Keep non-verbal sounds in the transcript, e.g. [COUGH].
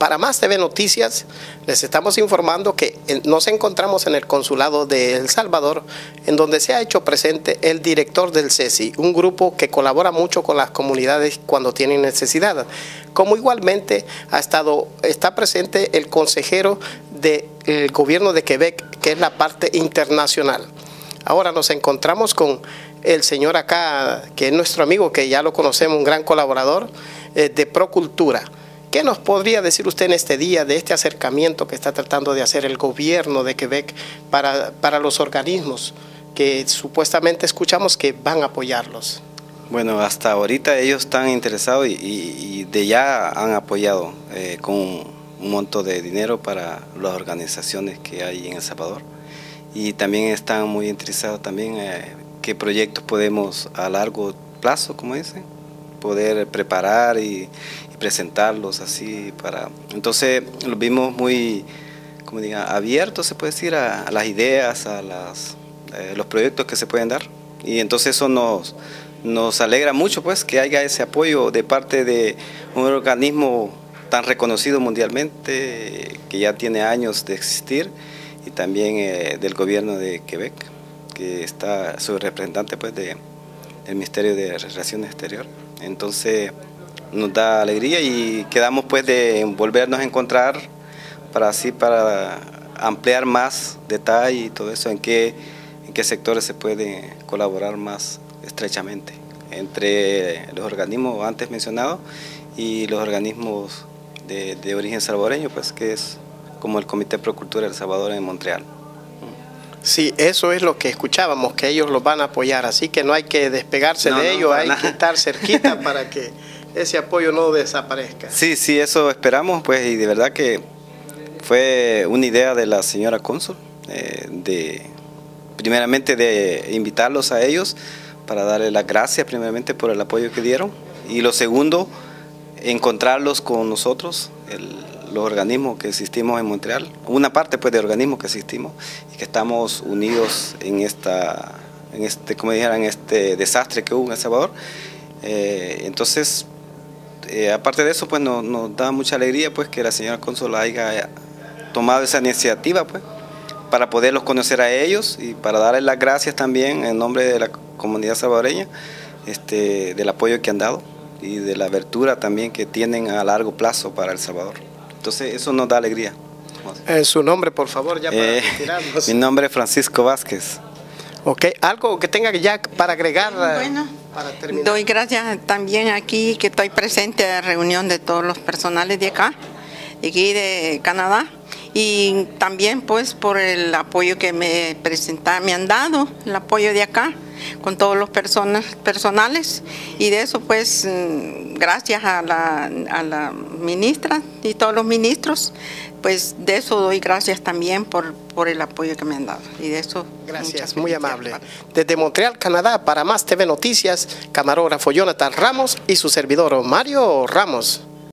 Para más TV Noticias, les estamos informando que nos encontramos en el Consulado de El Salvador, en donde se ha hecho presente el director del CESI, un grupo que colabora mucho con las comunidades cuando tienen necesidad. Como igualmente ha estado, está presente el consejero del gobierno de Quebec, que es la parte internacional. Ahora nos encontramos con el señor acá, que es nuestro amigo, que ya lo conocemos, un gran colaborador eh, de Procultura. ¿Qué nos podría decir usted en este día de este acercamiento que está tratando de hacer el gobierno de Quebec para, para los organismos que supuestamente escuchamos que van a apoyarlos? Bueno, hasta ahorita ellos están interesados y, de ya han apoyado eh, con un monto de dinero para las organizaciones que hay en El Salvador y también están muy interesados también eh, qué proyectos podemos a largo plazo, como dicen, poder preparar y, presentarlos así para... Entonces los vimos muy, como diga, abiertos, se puede decir, a, las ideas, a las, eh, los proyectos que se pueden dar. Y entonces eso nos, nos alegra mucho pues que haya ese apoyo de parte de un organismo tan reconocido mundialmente, que ya tiene años de existir, y también eh, del gobierno de Quebec, que está su representante pues de, del Ministerio de Relaciones Exteriores. Entonces, nos da alegría y quedamos pues de volvernos a encontrar para así para ampliar más detalle y todo eso en qué en qué sectores se puede colaborar más estrechamente entre los organismos antes mencionados y los organismos de, de origen salvadoreño pues que es como el Comité Pro Cultura del Salvador en Montreal. Sí, eso es lo que escuchábamos, que ellos los van a apoyar, así que no hay que despegarse de ellos, hay que estar cerquita para que [LAUGHS] ese apoyo no desaparezca. Sí, sí, eso esperamos, pues, y de verdad que fue una idea de la señora cónsul, eh, de primeramente de invitarlos a ellos para darle las gracias primeramente por el apoyo que dieron, y lo segundo, encontrarlos con nosotros, los organismos que existimos en Montreal, una parte pues de organismos que existimos y que estamos unidos en esta, en este, como dijeran, este desastre que hubo en El Salvador. Eh, entonces, eh, aparte de eso, pues nos, da mucha alegría pues que la señora cónsul haya tomado esa iniciativa pues para poderlos conocer a ellos y para darles las gracias también en nombre de la comunidad salvadoreña este, del apoyo que han dado y de la abertura también que tienen a largo plazo para El Salvador. Entonces eso nos da alegría. Eh, su nombre, por favor, ya para eh, [LAUGHS] Mi nombre es Francisco Vázquez. Ok, algo que tenga ya para agregar. Bueno Doy gracias también aquí que estoy presente en la reunión de todos los personales de acá, de aquí de Canadá, y también pues por el apoyo que me presenta, me han dado, el apoyo de acá con todos los personas, personales y de eso pues mm, gracias a la, a la ministra y todos los ministros pues de eso doy gracias también por, por el apoyo que me han dado. Y de eso. Gracias, muy amable. Desde Montreal, Canadá, para más TV Noticias, camarógrafo Jonathan Ramos y su servidor Mario Ramos.